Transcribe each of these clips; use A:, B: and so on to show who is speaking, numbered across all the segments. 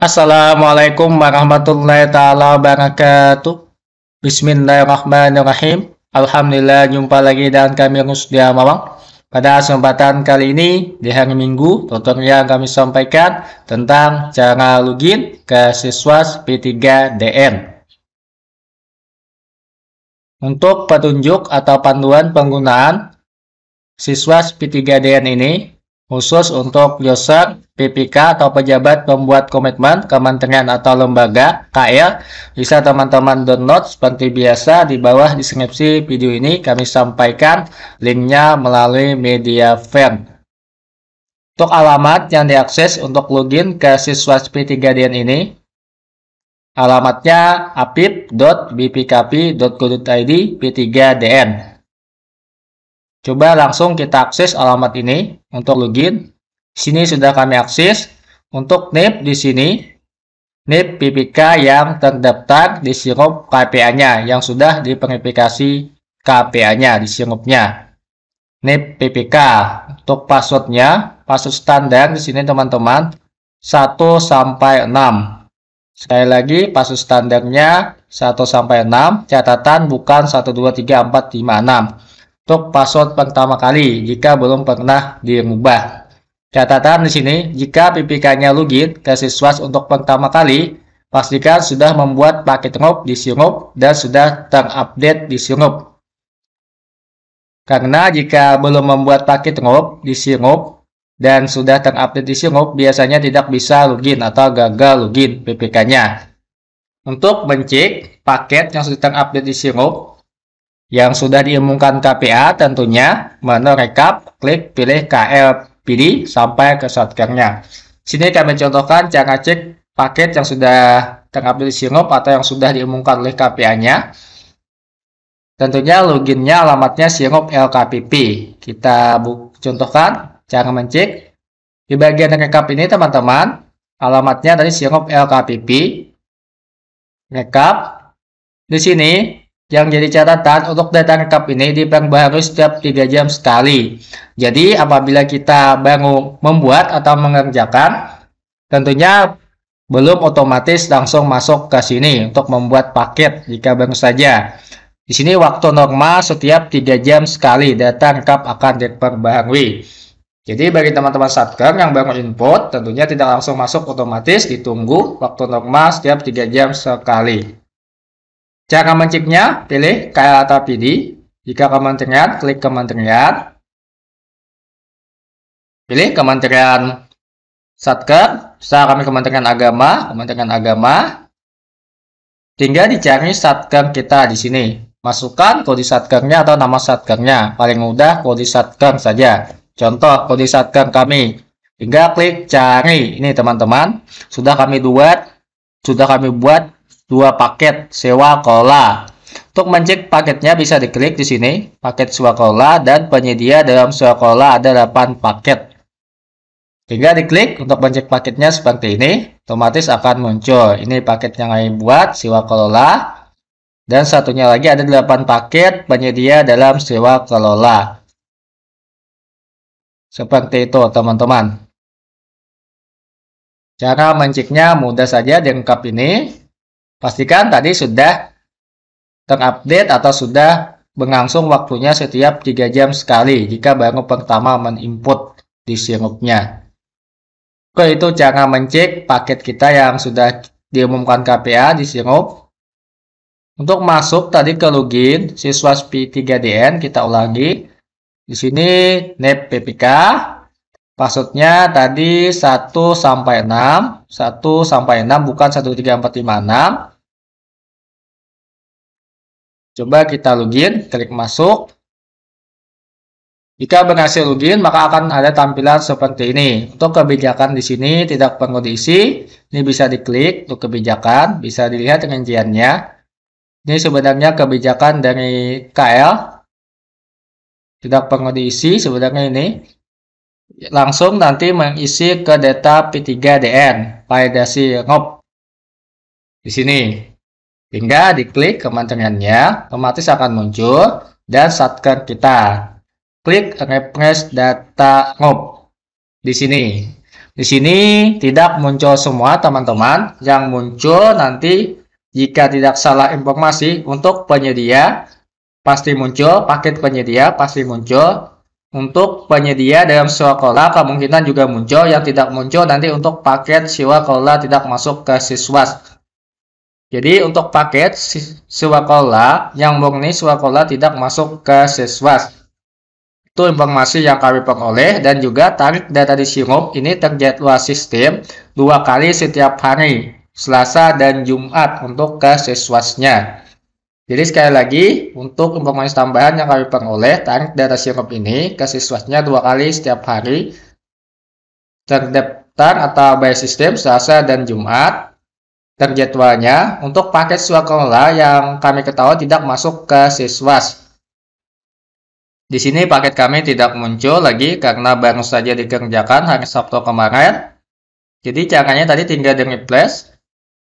A: Assalamualaikum warahmatullahi taala wabarakatuh. Bismillahirrahmanirrahim. Alhamdulillah jumpa lagi dengan kami Rusdia Mawang. Pada kesempatan kali ini di hari Minggu, tutorial kami sampaikan tentang cara login ke Siswas P3DN. Untuk petunjuk atau panduan penggunaan Siswas P3DN ini khusus untuk user PPK atau pejabat pembuat komitmen kementerian atau lembaga KL bisa teman-teman download seperti biasa di bawah deskripsi video ini kami sampaikan linknya melalui media fan. Untuk alamat yang diakses untuk login ke siswa P3DN ini alamatnya apip.bpkp.go.id P3DN coba langsung kita akses alamat ini untuk login sini sudah kami akses untuk NIP di sini NIP PPK yang terdaftar di sirup KPA-nya yang sudah diverifikasi KPA-nya di sirupnya. NIP PPK untuk passwordnya, password standar di sini teman-teman 1 sampai 6. Sekali lagi password standarnya 1 sampai 6, catatan bukan 1 2 3 4 5 6. Untuk password pertama kali jika belum pernah dirubah. Catatan di sini, jika PPK-nya login ke siswas untuk pertama kali, pastikan sudah membuat paket ROP di Sirup dan sudah terupdate di Sirup. Karena jika belum membuat paket ROP di Sirup dan sudah terupdate di Sirup, biasanya tidak bisa login atau gagal login PPK-nya. Untuk mencek paket yang sudah terupdate di Sirup, yang sudah diumumkan KPA tentunya menu rekap, klik pilih KL pilih sampai ke shortcutnya. Sini kami contohkan cara cek paket yang sudah terupdate di atau yang sudah diumumkan oleh KPA-nya. Tentunya loginnya alamatnya Sinop LKPP. Kita contohkan cara mencek. Di bagian rekap ini teman-teman, alamatnya dari Sinop LKPP. Rekap. Di sini yang jadi catatan untuk data rekap ini diperbaharui setiap 3 jam sekali. Jadi apabila kita baru membuat atau mengerjakan, tentunya belum otomatis langsung masuk ke sini untuk membuat paket jika baru saja. Di sini waktu normal setiap 3 jam sekali data rekap akan diperbaharui. Jadi bagi teman-teman satker yang baru input, tentunya tidak langsung masuk otomatis, ditunggu waktu normal setiap 3 jam sekali. Cara menciknya, pilih atau PD. Jika kementerian, klik kementerian. Pilih kementerian Satker, bisa kami Kementerian Agama, Kementerian Agama. Tinggal dicari Satker kita di sini. Masukkan kode Satkernya atau nama Satkernya. Paling mudah kode Satker saja. Contoh kode Satker kami. Tinggal klik cari. Ini teman-teman, sudah kami buat, sudah kami buat dua paket sewa kola. Untuk mencek paketnya bisa diklik di sini, paket sewa kola dan penyedia dalam sewa kola ada 8 paket. Tinggal diklik untuk mencek paketnya seperti ini, otomatis akan muncul. Ini paket yang kami buat, sewa kelola. Dan satunya lagi ada 8 paket penyedia dalam sewa kelola. Seperti itu teman-teman. Cara menceknya mudah saja di lengkap ini. Pastikan tadi sudah terupdate atau sudah berlangsung waktunya setiap 3 jam sekali jika baru pertama meninput di sirupnya. Oke, itu cara mencek paket kita yang sudah diumumkan KPA di sirup. Untuk masuk tadi ke login siswa P3DN kita ulangi. Di sini NEP PPK. Passwordnya tadi 1 sampai 6. 1 sampai 6 bukan 13456. Coba kita login, klik masuk. Jika berhasil login, maka akan ada tampilan seperti ini. Untuk kebijakan di sini tidak perlu diisi. Ini bisa diklik untuk kebijakan, bisa dilihat rinciannya. Ini sebenarnya kebijakan dari KL. Tidak perlu diisi sebenarnya ini. Langsung nanti mengisi ke data P3DN, validasi ngop. Di sini. Hingga diklik kementeriannya, otomatis akan muncul dan satker kita. Klik refresh data ngob di sini. Di sini tidak muncul semua teman-teman. Yang muncul nanti jika tidak salah informasi untuk penyedia pasti muncul, paket penyedia pasti muncul. Untuk penyedia dalam sekolah kemungkinan juga muncul. Yang tidak muncul nanti untuk paket sekolah tidak masuk ke siswas. Jadi untuk paket sekolah yang murni sekolah tidak masuk ke siswas. Itu informasi yang kami peroleh dan juga tarik data di sirup ini terjadwal sistem dua kali setiap hari, Selasa dan Jumat untuk ke siswasnya. Jadi sekali lagi untuk informasi tambahan yang kami peroleh tarik data sirup ini ke siswasnya dua kali setiap hari terdaftar atau by sistem Selasa dan Jumat terjadwalnya untuk paket sekolah yang kami ketahui tidak masuk ke siswas di sini paket kami tidak muncul lagi karena baru saja dikerjakan hari Sabtu kemarin. Jadi caranya tadi tinggal di replace,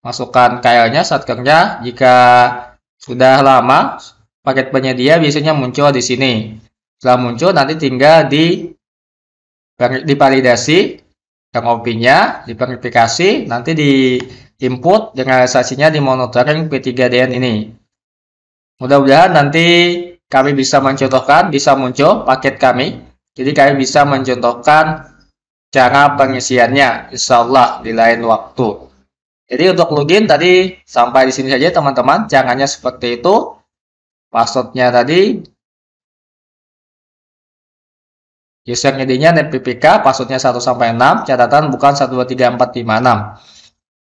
A: masukkan filenya saat kerja. Jika sudah lama, paket penyedia biasanya muncul di sini. Setelah muncul nanti tinggal di divalidasi MOP-nya, diverifikasi, nanti di input dengan realisasinya di monitoring P3DN ini. Mudah-mudahan nanti kami bisa mencontohkan, bisa muncul paket kami. Jadi kami bisa mencontohkan cara pengisiannya, insya Allah di lain waktu. Jadi untuk login tadi sampai di sini saja teman-teman. Caranya seperti itu. Passwordnya tadi user ID-nya NetPPK, passwordnya 1 sampai 6, catatan bukan 1 2 3 4 5 6.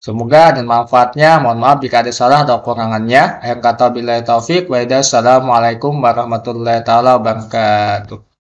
A: Semoga dan manfaatnya. Mohon maaf jika ada salah atau kurangannya. Yang kata bila taufik. Wassalamualaikum warahmatullahi wabarakatuh.